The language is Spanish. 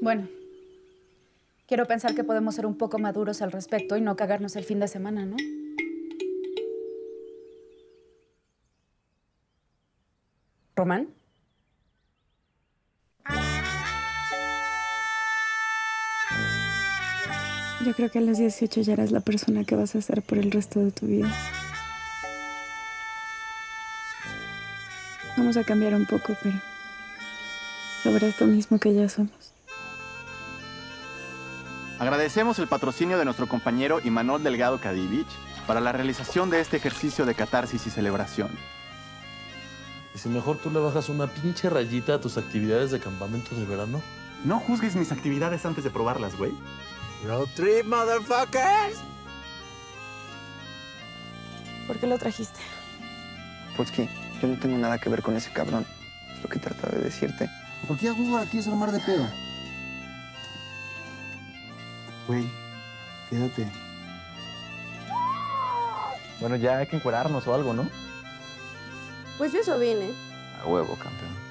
Bueno, quiero pensar que podemos ser un poco maduros al respecto y no cagarnos el fin de semana, ¿no? ¿Román? Yo creo que a los 18 ya eres la persona que vas a ser por el resto de tu vida. Vamos a cambiar un poco, pero sobre esto mismo que ya somos. Agradecemos el patrocinio de nuestro compañero Imanol Delgado Kadivich para la realización de este ejercicio de catarsis y celebración. ¿Y si mejor tú le bajas una pinche rayita a tus actividades de campamento de verano? No juzgues mis actividades antes de probarlas, güey. Road trip, motherfuckers. ¿Por qué lo trajiste? Polsky, yo no tengo nada que ver con ese cabrón. Es lo que trataba de decirte. ¿Por qué a Google aquí es armar de pedo? Güey, quédate. Bueno, ya hay que encuerarnos o algo, ¿no? Pues yo eso vine. A huevo, campeón.